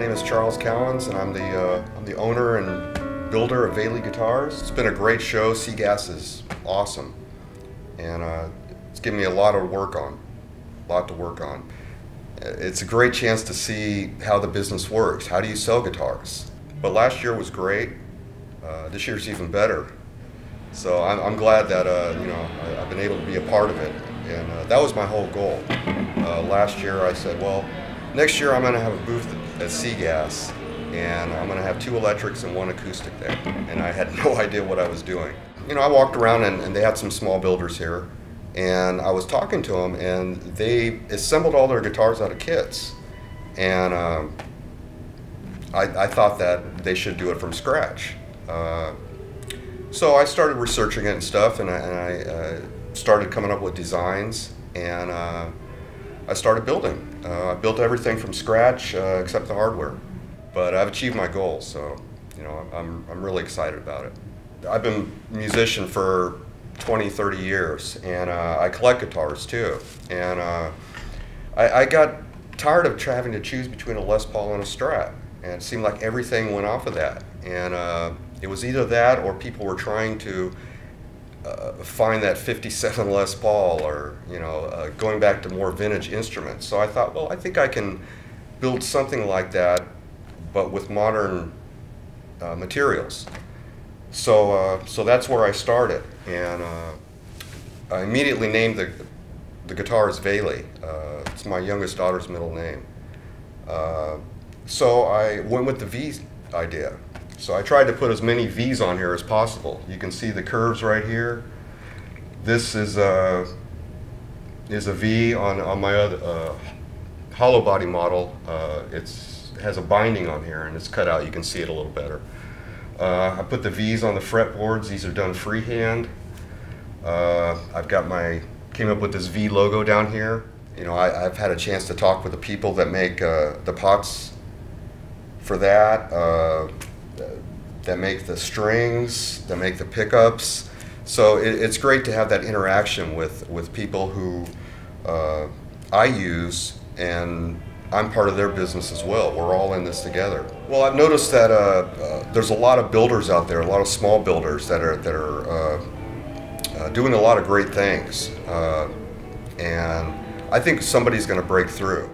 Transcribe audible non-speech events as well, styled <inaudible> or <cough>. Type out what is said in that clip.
My name is Charles Cowans, and I'm the uh, I'm the owner and builder of Valee Guitars. It's been a great show. SEGAS is awesome, and uh, it's given me a lot of work on, a lot to work on. It's a great chance to see how the business works. How do you sell guitars? But last year was great. Uh, this year's even better. So I'm, I'm glad that uh, you know I, have been able to be a part of it, and uh, that was my whole goal. Uh, last year I said, well, next year I'm going to have a booth at SEGAS, and I'm going to have two electrics and one acoustic there. And I had <laughs> no idea what I was doing. You know, I walked around and, and they had some small builders here, and I was talking to them, and they assembled all their guitars out of kits, and um, I, I, thought that they should do it from scratch. Uh, so I started researching it and stuff, and I, and I uh, started coming up with designs, and uh, I started building. Uh, I built everything from scratch uh, except the hardware, but I've achieved my goals, so you know I'm, I'm really excited about it. I've been a musician for 20, 30 years, and uh, I collect guitars too. And uh, I, I, got tired of having to choose between a Les Paul and a Strat, and it seemed like everything went off of that. And uh, it was either that or people were trying to uh, find that 57 <laughs> Les Paul or you know uh, going back to more vintage instruments. So I thought, well, I think I can build something like that, but with modern uh, materials. So uh, so that's where I started, and uh, I immediately named the the guitar as Valee. Uh, it's my youngest daughter's middle name. so I went with the V idea. So I tried to put as many V's on here as possible. You can see the curves right here. This is a, is a V on, on my other uh, hollow body model. Uh, it's, it has a binding on here and it's cut out. You can see it a little better. Uh, I put the V's on the fretboards. These are done freehand. Uh, I've got my, came up with this V logo down here. You know, I, have had a chance to talk with the people that make uh, the pots for that. That make the strings, that make the pickups. So it, it's great to have that interaction with, with people who uh, I use and I'm part of their business as well. We're all in this together. Well, I've noticed that uh, uh, there's a lot of builders out there, a lot of small builders that are that are uh, uh doing a lot of great things, uh, and I think somebody's going to break through.